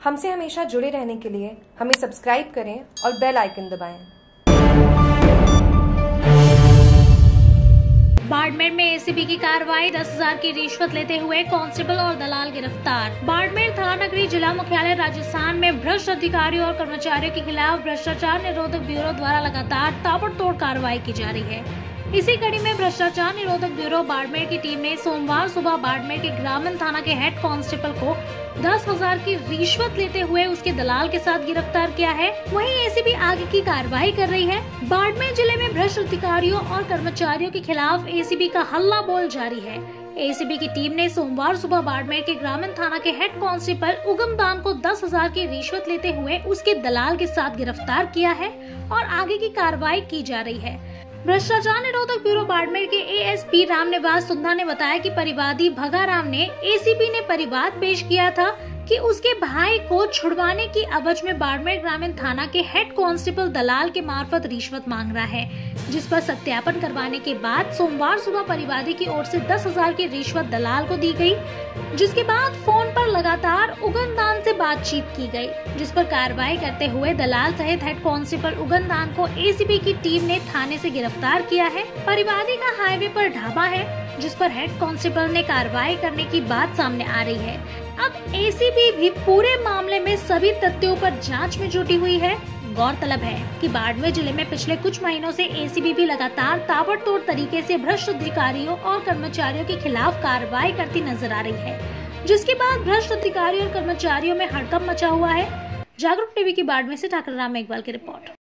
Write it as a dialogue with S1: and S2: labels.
S1: हमसे हमेशा जुड़े रहने के लिए हमें सब्सक्राइब करें और बेल आइकन दबाएँ।
S2: बाड़मेर में एसीबी की कार्रवाई, दस हज़ार की रिश्वत लेते हुए कांस्टेबल और दलाल गिरफ़्तार बाड़मेर थाना नगरी जिला मुख्यालय राजस्थान में भ्रष्ट अधिकारियों और कर्मचारियों के खिलाफ भ्रष्टाचार निरोधक ब्यूरो द्वारा लगातार ताबड़तोड़ कार्रवाई की जा रही है इसी कड़ी में भ्रष्टाचार निरोधक ब्यूरो बाड़मेर की टीम ने सोमवार सुबह बाड़मेर के ग्रामीण थाना के हेड कांस्टेबल को दस हज़ार की रिश्वत लेते हुए उसके दलाल के साथ गिरफ़्तार किया है। वहीं एसीबी आगे की कार्रवाई कर रही है। बाड़मेर ज़िले में भ्रष्ट अधिकारियों और कर्मचारियों के खिलाफ एसीबी का हल्ला बोल जारी है। एसीबी की टीम ने सोमवार सुबह बाड़मेर के ग्रामीण थाना के हेड कांस्टेबल उगम दान को दस हज़ार की रिश्वत लेते हुए उसके दलाल के साथ गिरफ़्तार किया है और आगे की कार्रवाई की जा रही है। भ्रष्टाचार निरोधक ब्यूरो बाड़मेर के एएसपी रामनिवास सुंदर ने बताया कि परिवादी भगा राम ने एसीपी ने परिवाद पेश किया था। कि उसके भाई को छुड़वाने की अवज में बाड़मेर ग्रामीण थाना के हेड कांस्टेबल दलाल के मार्फत रिश्वत मांग रहा है, जिस पर सत्यापन करवाने के बाद सोमवार सुबह परिवादी की ओर से दस हज़ार की रिश्वत दलाल को दी गई, जिसके बाद फ़ोन पर लगातार उगन दान से बातचीत की गई, जिस पर कार्रवाई करते हुए दलाल सहित हेड कांस्टेबल उगन दान को एसीबी की टीम ने थाने से गिरफ़्तार किया है। परिवादी का हाईवे पर ढाबा है, जिस पर हेड कांस्टेबल ने कार्रवाई करने की बात सामने आ रही है। अब एसीबी भी पूरे मामले में सभी तथ्यों पर जाँच में जुटी हुई है। गौरतलब है कि बाड़मेर ज़िले में पिछले कुछ महीनों से एसीबी भी लगातार ताबड़तोड़ तरीके से भ्रष्ट अधिकारियों और कर्मचारियों के खिलाफ कार्रवाई करती नज़र आ रही है, जिसके बाद भ्रष्ट अधिकारियों और कर्मचारियों में हड़कम मचा हुआ है। जागरूक टीवी की बाड़मेर से ठाकर राम मेघवाल की रिपोर्ट।